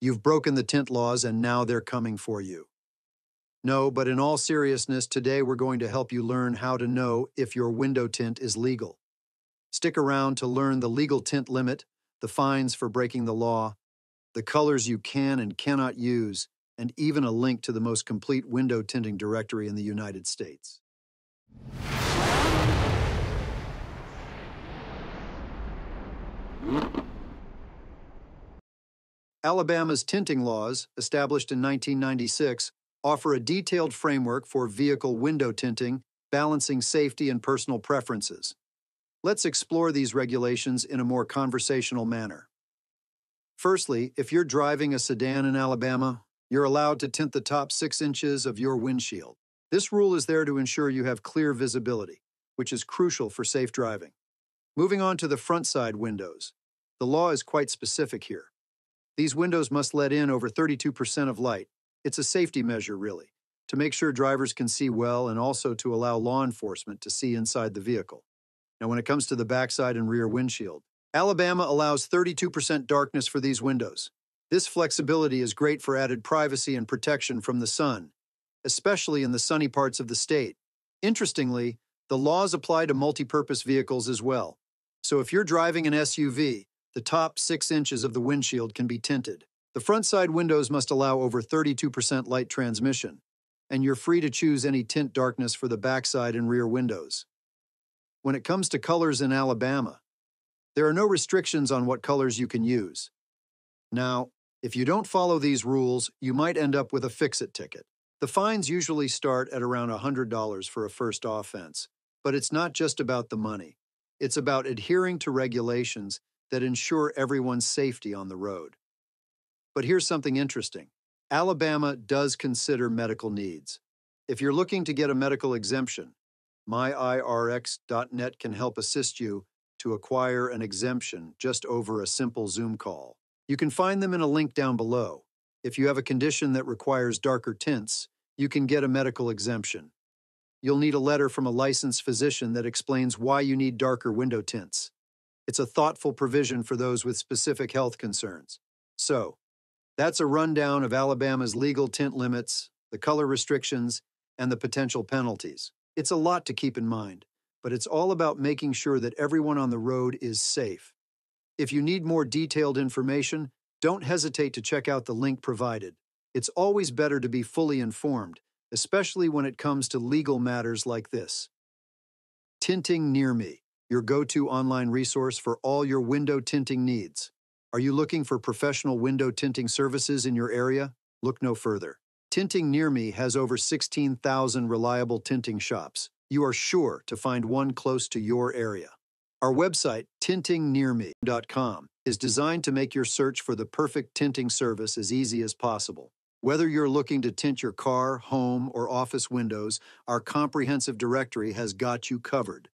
You've broken the tint laws and now they're coming for you. No, but in all seriousness, today we're going to help you learn how to know if your window tint is legal. Stick around to learn the legal tint limit, the fines for breaking the law, the colors you can and cannot use, and even a link to the most complete window tinting directory in the United States. Alabama's tinting laws, established in 1996, offer a detailed framework for vehicle window tinting, balancing safety and personal preferences. Let's explore these regulations in a more conversational manner. Firstly, if you're driving a sedan in Alabama, you're allowed to tint the top six inches of your windshield. This rule is there to ensure you have clear visibility, which is crucial for safe driving. Moving on to the front side windows. The law is quite specific here. These windows must let in over 32% of light. It's a safety measure, really, to make sure drivers can see well and also to allow law enforcement to see inside the vehicle. Now, when it comes to the backside and rear windshield, Alabama allows 32% darkness for these windows. This flexibility is great for added privacy and protection from the sun, especially in the sunny parts of the state. Interestingly, the laws apply to multi-purpose vehicles as well. So if you're driving an SUV, the top six inches of the windshield can be tinted. The front side windows must allow over 32% light transmission, and you're free to choose any tint darkness for the backside and rear windows. When it comes to colors in Alabama, there are no restrictions on what colors you can use. Now, if you don't follow these rules, you might end up with a fix-it ticket. The fines usually start at around $100 for a first offense, but it's not just about the money. It's about adhering to regulations that ensure everyone's safety on the road. But here's something interesting. Alabama does consider medical needs. If you're looking to get a medical exemption, myeyerx.net can help assist you to acquire an exemption just over a simple Zoom call. You can find them in a link down below. If you have a condition that requires darker tints, you can get a medical exemption. You'll need a letter from a licensed physician that explains why you need darker window tints. It's a thoughtful provision for those with specific health concerns. So, that's a rundown of Alabama's legal tint limits, the color restrictions, and the potential penalties. It's a lot to keep in mind, but it's all about making sure that everyone on the road is safe. If you need more detailed information, don't hesitate to check out the link provided. It's always better to be fully informed, especially when it comes to legal matters like this. Tinting Near Me your go-to online resource for all your window tinting needs. Are you looking for professional window tinting services in your area? Look no further. Tinting Near Me has over 16,000 reliable tinting shops. You are sure to find one close to your area. Our website, tintingnearme.com, is designed to make your search for the perfect tinting service as easy as possible. Whether you're looking to tint your car, home, or office windows, our comprehensive directory has got you covered.